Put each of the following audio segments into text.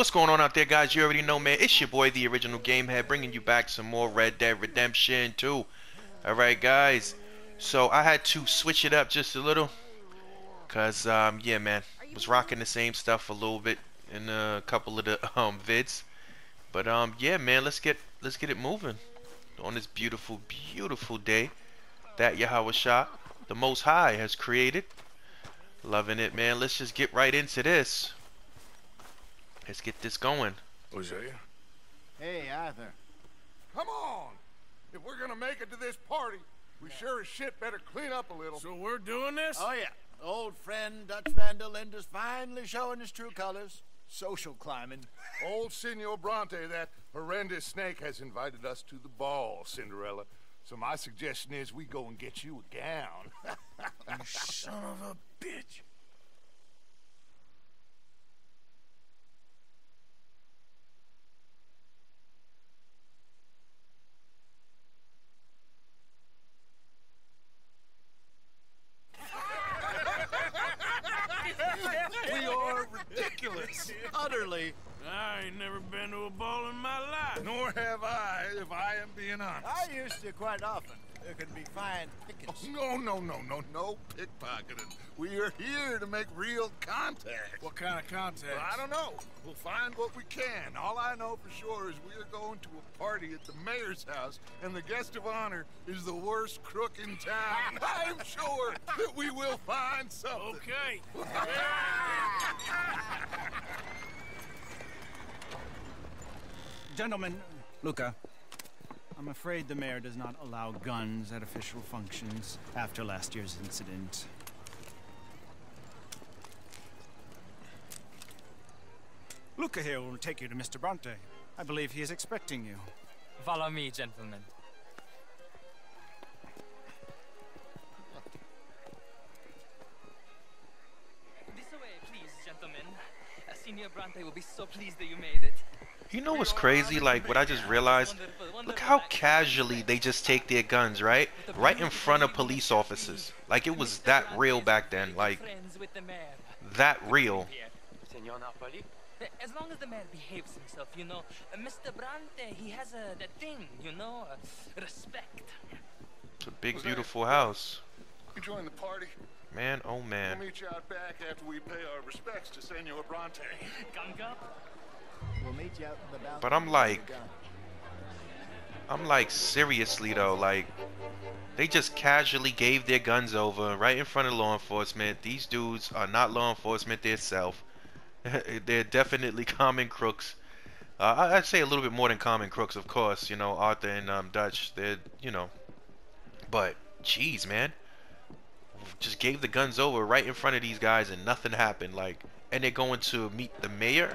What's going on out there, guys? You already know, man. It's your boy, the original Gamehead, bringing you back some more Red Dead Redemption 2. Alright, guys. So, I had to switch it up just a little. Because, um, yeah, man. Was rocking the same stuff a little bit in a couple of the um vids. But, um, yeah, man. Let's get, let's get it moving. On this beautiful, beautiful day that Yahweh the Most High, has created. Loving it, man. Let's just get right into this. Let's get this going. Hosea? Hey, Arthur. Come on! If we're gonna make it to this party, we sure as shit better clean up a little. So we're doing this? Oh, yeah. Old friend Dutch Van der Linde's finally showing his true colors. Social climbing. Old Senor Bronte, that horrendous snake, has invited us to the ball, Cinderella. So my suggestion is we go and get you a gown. you son of a bitch. Utterly. I ain't never been to a ball in my life. Nor have I, if I am being honest. I used to quite often. There can be fine pickets. Oh, no, no, no, no, no pickpocketing. We are here to make real contact. What kind of contact? Well, I don't know. We'll find what we can. All I know for sure is we are going to a party at the mayor's house, and the guest of honor is the worst crook in town. I'm sure that we will find something. Okay. Gentlemen, Luca, I'm afraid the mayor does not allow guns at official functions after last year's incident. Luca here will take you to Mr. Bronte. I believe he is expecting you. Follow me, gentlemen. This way, please, gentlemen. Senor Bronte will be so pleased that you made it. You know what's crazy? Like, what I just realized? Look how casually they just take their guns, right? Right in front of police officers. Like, it was that real back then. Like, that real. As long as the man behaves himself, you know. Uh, Mr. Bronte, he has a that thing, you know, uh, respect. It's a big, beautiful house. You join the party. Man, oh man. We'll meet you out back after we pay our respects to Senor Bronte. Ganga? We'll But I'm like, I'm like, seriously though, like, they just casually gave their guns over right in front of law enforcement. These dudes are not law enforcement themselves. They're definitely common crooks. Uh, I'd say a little bit more than common crooks, of course. You know, Arthur and um, Dutch, they're, you know. But, jeez, man. Just gave the guns over right in front of these guys and nothing happened. Like, and they're going to meet the mayor?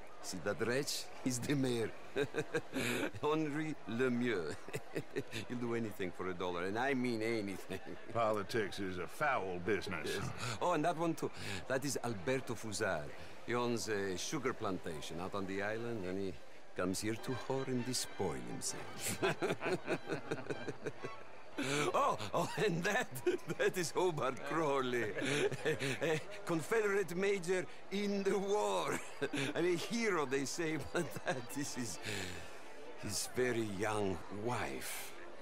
See that wretch? He's the mayor. Henri Lemieux. He'll do anything for a dollar, and I mean anything. Politics is a foul business. Yes. Oh, and that one too. That is Alberto Fussar. He owns a sugar plantation out on the island, and he comes here to whore and despoil himself. Oh, oh, and that, that is Hobart Crawley. a, Confederate major in the war. and a hero, they say, but that is his, his very young wife.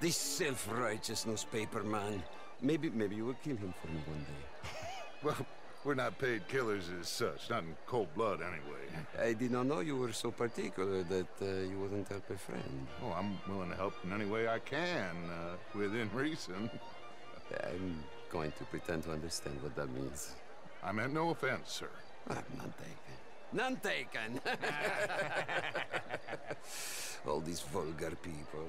This self-righteous newspaper man. Maybe, maybe you will kill him for me one day. well, We're not paid killers as such, not in cold blood anyway. I did not know you were so particular that uh, you wouldn't help a friend. Oh, I'm willing to help in any way I can, uh, within reason. I'm going to pretend to understand what that means. I meant no offense, sir. Ah, none taken. None taken! All these vulgar people.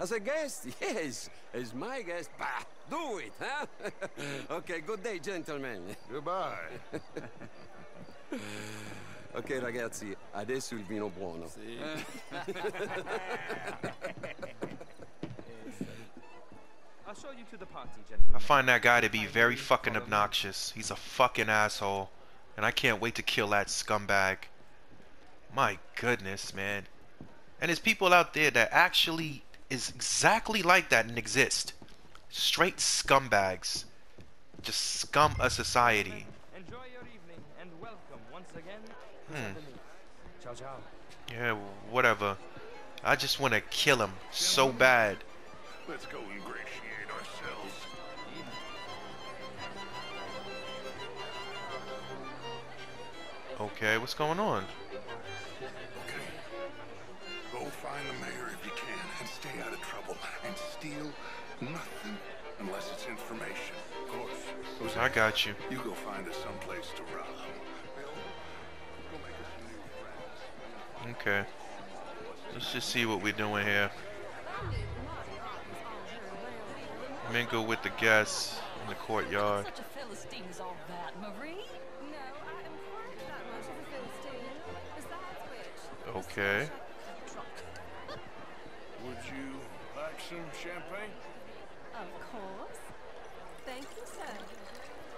as a guest, yes, as my guest, bah, do it, huh? okay, good day, gentlemen. Goodbye. Ok, ragazzi, adesso il vino buono. I'll show you to the party, gentlemen. I find that guy to be very fucking obnoxious. He's a fucking asshole. And I can't wait to kill that scumbag. My goodness, man. And there's people out there that actually is exactly like that and exist. Straight scumbags. Just scum a society. Enjoy your evening and welcome once again Hmm. Ciao, ciao. Yeah, whatever. I just want to kill him so bad. Let's go ingratiate ourselves. Okay, what's going on? Steal nothing unless it's information. Of course. I got you. You go find us someplace to rob. We'll, we'll make us new friends. Okay. Let's just see what we're doing here. Mingle with the guests in the courtyard. Such a Philistine as all that, Marie? No, I am quite that much of a Philistine. Besides which, Okay. Would you like some champagne? of course. Thank you, sir.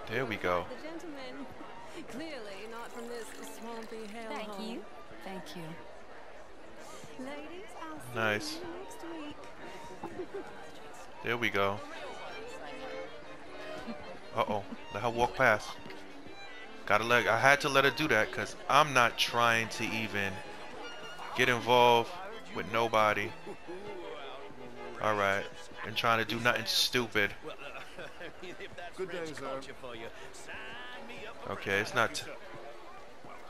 There we go. The gentleman, clearly not from this swampy hellhole. Thank you. Thank you. Ladies, I'll see Nice. you next week. There we go. Uh oh. Let her walk past. Gotta let. I had to let her do that because I'm not trying to even get involved with nobody. All right. And trying to do nothing stupid. Good day, sir. Okay, it's not t-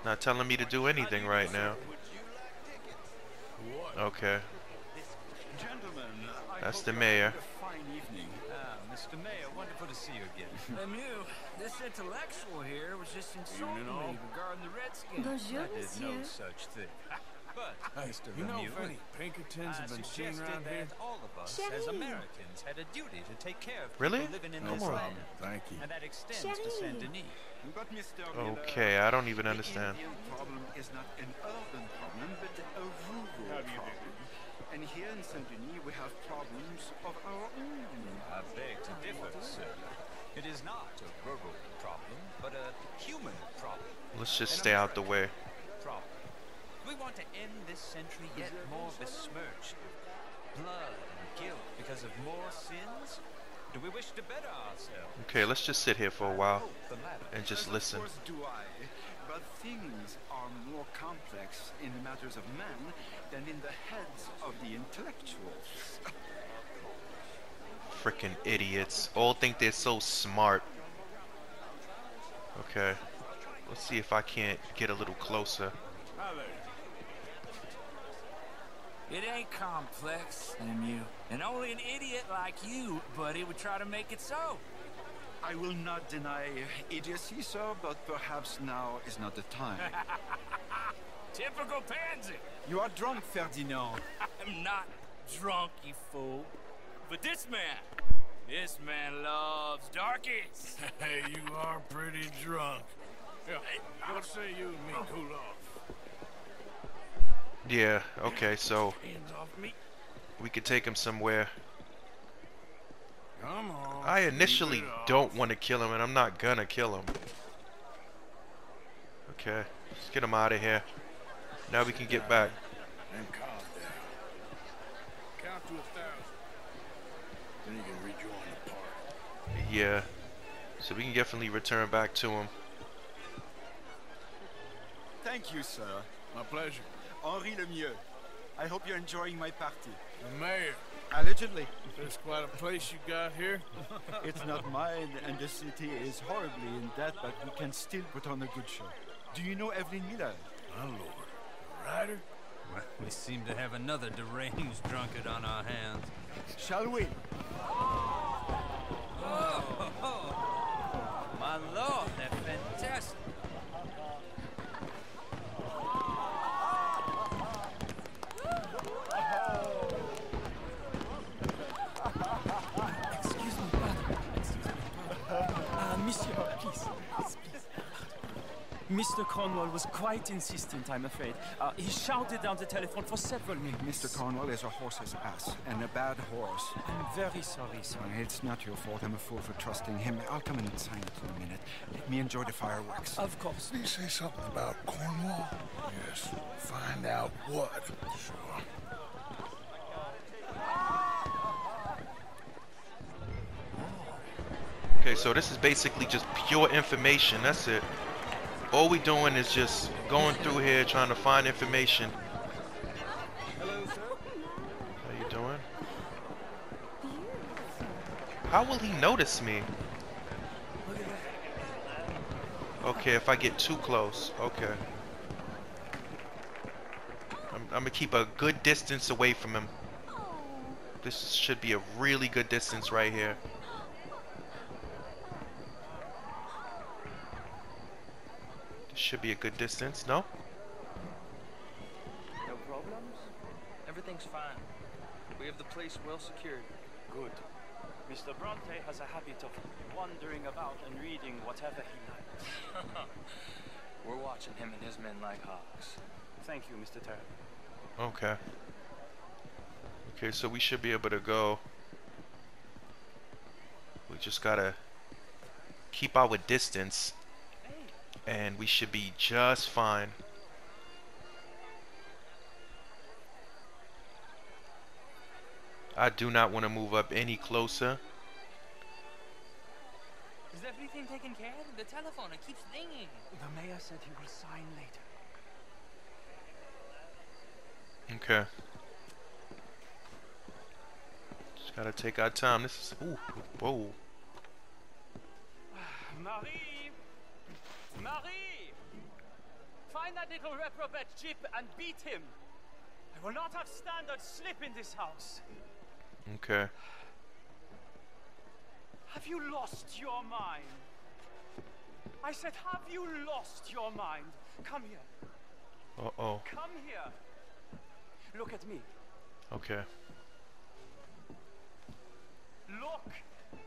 not telling me to do anything right now. Okay. Gentlemen, That's the mayor. fine evening. Ah, Mr. Mayor, wonderful to see you again. Lemieux, this intellectual here was just insulting all. me regarding the Redskins. Bonjour, I did no monsieur. such thing. but, Mr. You know Lemieux, if any Pinkertons I have been seen around here? all of us as Americans had a duty to take care of Really? people living in No this more. land. Thank you. And that extends to Saint Denis. But Mr. Okay, I don't even understand. The Indian problem is not an urban problem, but a rural problem. And here in Saint Denis, we have problems of our own. I beg to differ, sir. It is not a rural problem, but a human problem. Let's just An stay out the way. American We want to end this century yet more besmirched with blood and guilt because of more sins. Do we wish to better ourselves? Okay, let's just sit here for a while Hope the latter. and just listen. do I. But things are more complex in the matters of men than in the heads of the intellectuals. Freaking idiots. All think they're so smart. Okay. Let's see if I can't get a little closer. Hi there. It ain't complex, Lemieux. And only an idiot like you, buddy, would try to make it so. I will not deny idiocy, sir, but perhaps now is not the time. Typical pansy. you are drunk, Ferdinand. I'm not drunk, you fool. But this man, this man loves darkies. Hey, you are pretty drunk. Yeah, what say you and me oh. cool off? Yeah, okay, so Hands off me. we could take him somewhere. Come on. I initially don't want to kill him, and I'm not gonna kill him. Okay, let's get him out of here. Now we can get back. And calm down. Count to a thousand. Then you can rejoin the party. Yeah, so we can definitely return back to him. Thank you, sir. My pleasure. Henri Lemieux. I hope you're enjoying my party. The mayor. Allegedly. There's quite a place you got here. it's not mine, and the city is horribly in debt, but we can still put on a good show. Do you know Evelyn Miller? My lord. Ryder? Well, we seem to have another deranged drunkard on our hands. Shall we? My lord, they're fantastic. Excuse me, pardon. Excuse me, pardon. Uh, monsieur, please, please, please. Mr. Cornwall was quite insistent, I'm afraid. Uh, he shouted down the telephone for several minutes. Mr. Cornwall is a horse's ass, and a bad horse. I'm very sorry, sir. It's not your fault. I'm a fool for trusting him. I'll come and sign it in a minute. Let me enjoy the fireworks. Of course. Did he say something about Cornwall? Yes. Find out what. Sure. Okay, so this is basically just pure information. That's it. All we doing is just going through here trying to find information. Hello, sir. How you doing? How will he notice me? Okay, if I get too close. Okay. I'm, I'm gonna keep a good distance away from him. This should be a really good distance right here. Should be a good distance, no? No problems? Everything's fine. We have the place well secured. Good. Mr. Bronte has a habit of wandering about and reading whatever he likes. We're watching him and his men like hawks. Thank you, Mr. Terry. Okay. Okay, so we should be able to go. We just gotta keep our distance. And we should be just fine. I do not want to move up any closer. Is everything taken care of? The telephone, it keeps ringing. The mayor said he will sign later. Okay. Just gotta take our time. This is ooh, whoa. Marie! Marie! Find that little reprobate Jip and beat him. I will not have standard slip in this house. Okay. Have you lost your mind? I said, have you lost your mind? Come here. Uh oh. Come here. Look at me. Okay. Look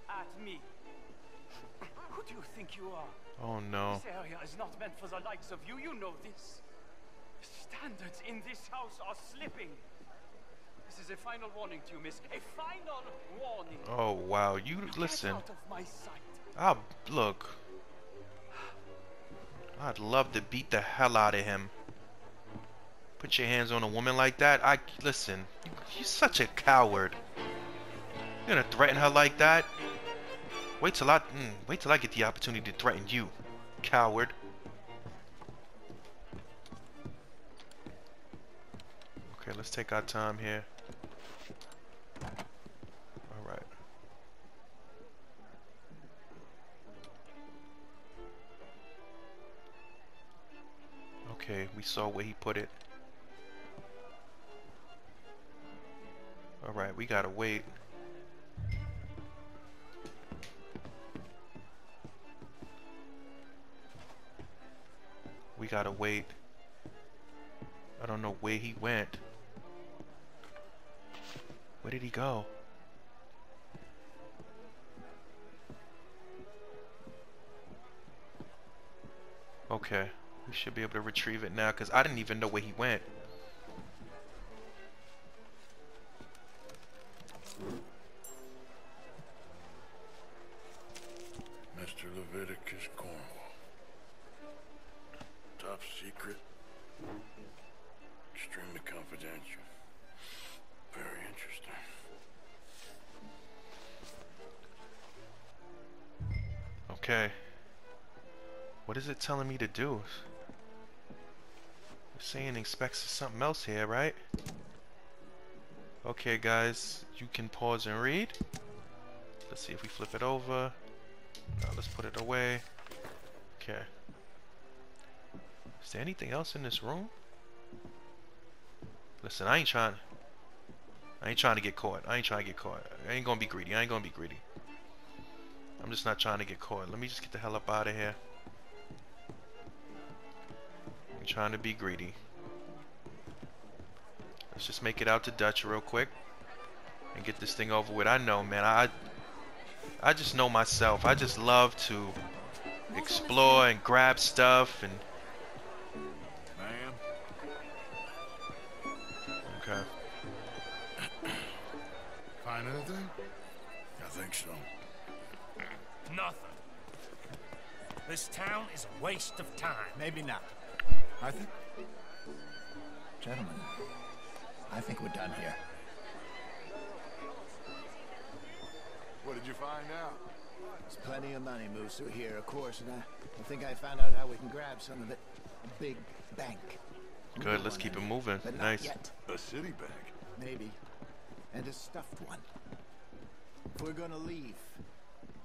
at me. Do you think you are? Oh no. This area is not meant for the likes of you. You know this. Standards in this house are slipping. This is a final warning to you, miss. A final warning. Oh wow. You Get listen. out of my sight. Ah, look. I'd love to beat the hell out of him. Put your hands on a woman like that. I listen. You, you're such a coward. You're gonna threaten her like that? Wait till I mm, wait till I get the opportunity to threaten you, coward. Okay, let's take our time here. All right. Okay, we saw where he put it. Alright, we gotta wait. Gotta wait. I don't know where he went. Where did he go? Okay. We should be able to retrieve it now because I didn't even know where he went. Confidential. Very interesting. Okay. What is it telling me to do? It's saying expects something else here, right? Okay, guys, you can pause and read. Let's see if we flip it over. No, let's put it away. Okay. Is there anything else in this room? Listen, I ain't trying. I ain't trying to get caught. I ain't trying to get caught. I ain't gonna be greedy. I ain't gonna be greedy. I'm just not trying to get caught. Let me just get the hell up out of here. I'm trying to be greedy. Let's just make it out to Dutch real quick and get this thing over with. I know, man. I I just know myself. I just love to explore and grab stuff and. Waste of time. Maybe not. I think. Gentlemen, I think we're done here. What did you find out? There's plenty of money moves through here, of course, and I, I think I found out how we can grab some of it. A big bank. Good. Let's keep it moving. But not Nice. yet. A city bank. Maybe. And a stuffed one. If we're gonna leave,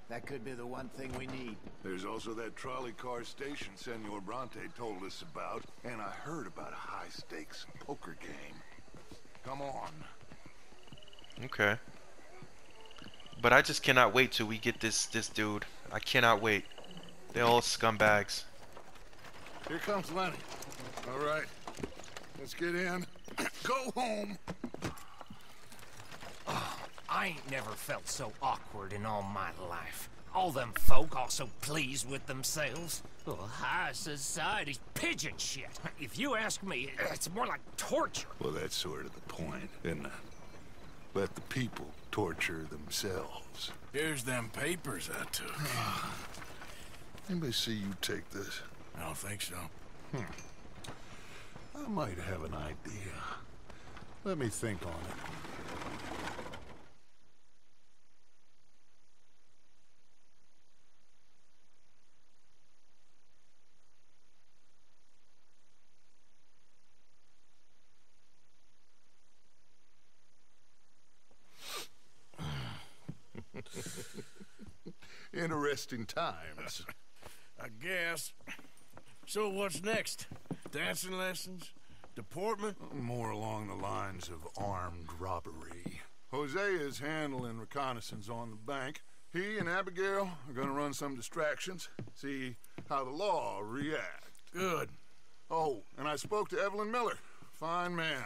that could be the one thing we need. There's also that trolley car station Senor Bronte told us about, and I heard about a high-stakes poker game. Come on. Okay. But I just cannot wait till we get this this dude. I cannot wait. They're all scumbags. Here comes Lenny. All right. Let's get in. Go home. I ain't never felt so awkward in all my life. All them folk all so pleased with themselves. Oh, high society's pigeon shit. If you ask me, it's more like torture. Well, that's sort of the point, isn't it? Let the people torture themselves. Here's them papers I took. Anybody see you take this? I don't think so. Hmm. I might have an idea. Let me think on it. Interesting times. I guess. So what's next? Dancing lessons? Deportment? More along the lines of armed robbery. Hosea is handling reconnaissance on the bank. He and Abigail are gonna run some distractions, see how the law react. Good. Oh, and I spoke to Evelyn Miller. Fine man.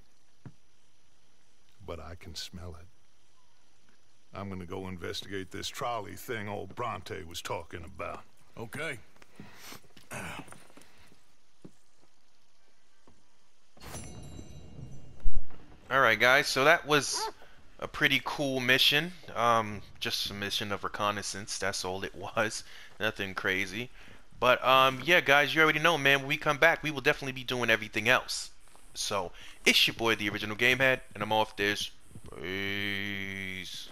But I can smell it. I'm gonna go investigate this trolley thing old Bronte was talking about. Okay. Alright guys, so that was a pretty cool mission. Um, just a mission of reconnaissance, that's all it was. Nothing crazy. But um, yeah guys, you already know man, when we come back, we will definitely be doing everything else. So, it's your boy, the original Gamehead, and I'm off this. Peace.